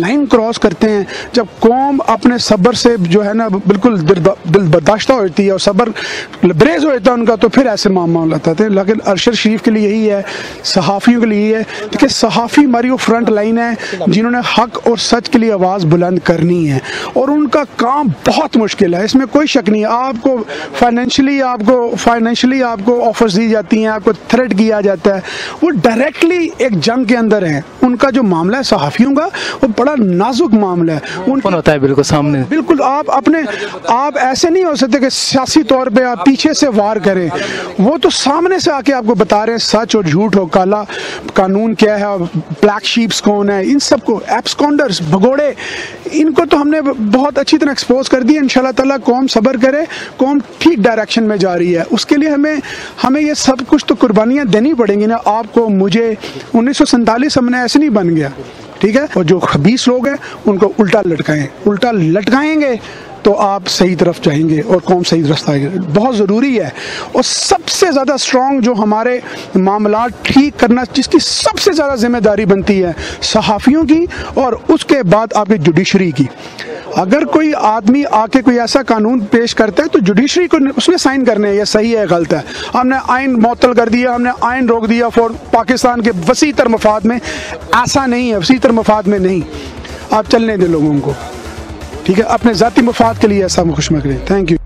Line cross करते हैं, जब कौम अपने सब्र से जो है ना बिल्कुल दिल बर्दाश्त होती है और सब्र ब्रेज हो जाता है उनका तो फिर ऐसे मामला होता है। लेकिन अरशद शरीफ के लिए यही है, सहाफ़ियों के लिए यही है। देखिए, सहाफ़ी हमारी वो फ्रंट लाइन है, जिन्होंने हक और सच के लिए आवाज़ बुलंद करनी है। और उनका काम बहुत मुश्किल है, इसमें कोई शक नहीं है। आपको फाइनेंशली आपको फाइनेंशली आपको ऑफर्स दी जाती हैं, आपको थ्रेट किया जाता है। वो डायरेक्टली एक जंग के अंदर है। उनका जो मामला है, सहाफ़ियों का, वो बड़ा नाजुक मामला है। उन कौन होता है बिल्कुल सामने? बिल्कुल आप अपने आप ऐसे नहीं हो सकते कि सियासी तौर पे आप पीछे से वार करें। वो तो सामने से आके आपको बता रहे हैं सच और झूठ हो काला कानून क्या है ब्लैक शीप्स कौन है इन सबको एप्सकॉन्डर्स भगोड़े इनको तो हमने बहुत अच्छी तरह एक्सपोज कर दिया। इंशाल्लाह ताला कौम सब्र करे कौम ठीक डायरेक्शन में जा रही है। उसके लिए हमें हमें ये सब कुछ तो कुर्बानियाँ देनी पड़ेंगी ना। आपको मुझे उन्नीस सौ हमने ऐसे नहीं बन गया। ठीक है? और जो खबीस लोग हैं, उनको उल्टा लटकाएँ। उल्टा लटकाएँगे तो आप सही तरफ़ जाएँगे और कौन सही रास्ता आएगा। बहुत ज़रूरी है। और सबसे ज़्यादा स्ट्रॉन्ग जो हमारे मामला ठीक करना, जिसकी सबसे ज़्यादा ज़िम्मेदारी बनती है, सहाफ़ियों की और उसके बाद आपकी जुडिशरी की। अगर कोई आदमी आके कोई ऐसा कानून पेश करता है तो जुडिशरी को उसने साइन करने हैं ये सही है गलत है। हमने आइन मअतल कर दिया, हमने आइन रोक दिया फॉर पाकिस्तान के वसी तर मफाद में। ऐसा नहीं है वसी तर मफाद में नहीं। आप चलने दें लोगों को। ठीक है, अपने ज़ाती मफाद के लिए ऐसा खुशमक करें थैंक यू